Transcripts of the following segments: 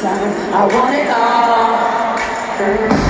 time. I want it all.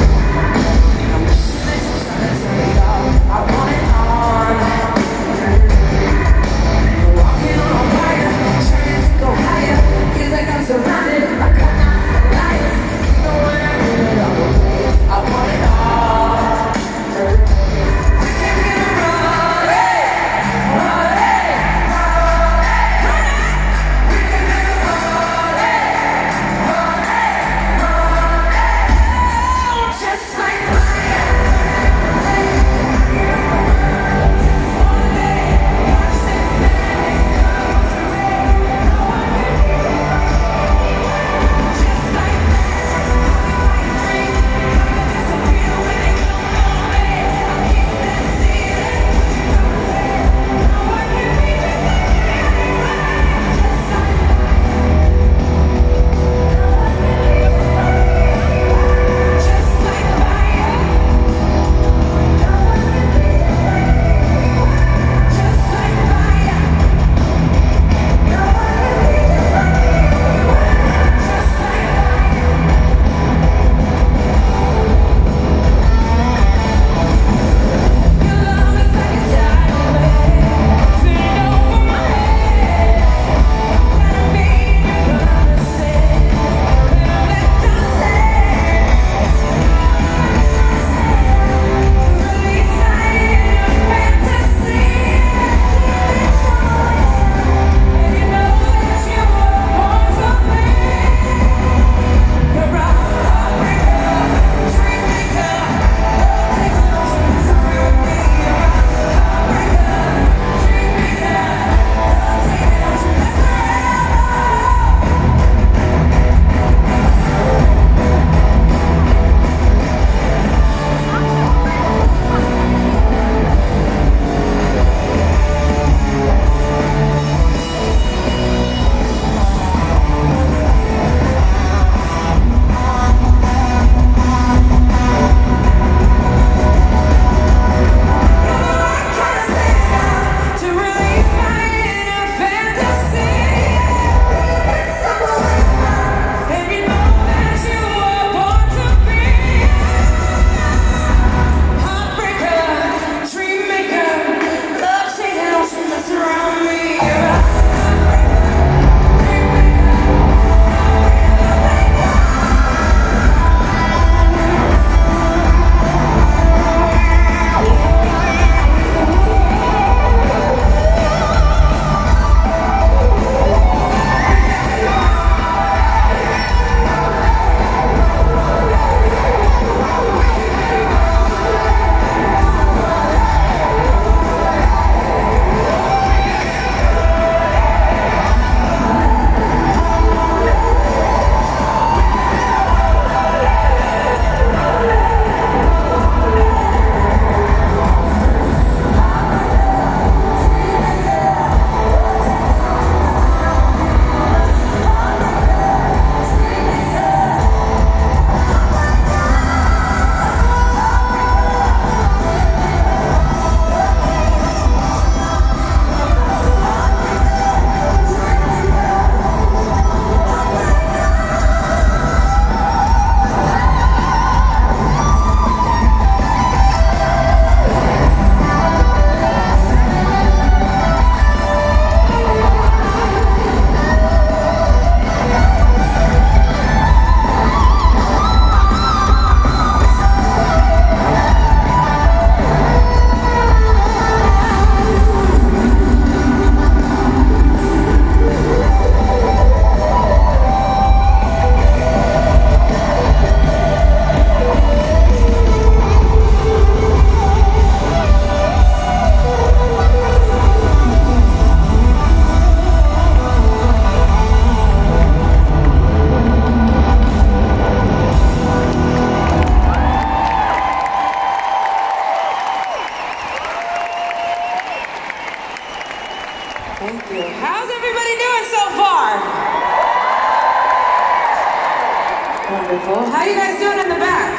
wonderful. How you guys doing in the back?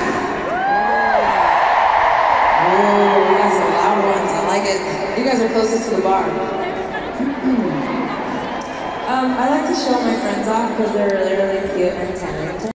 Oh, we loud ones. I like it. You guys are closest to the bar. um, I like to show my friends off because they're really, really cute and talented.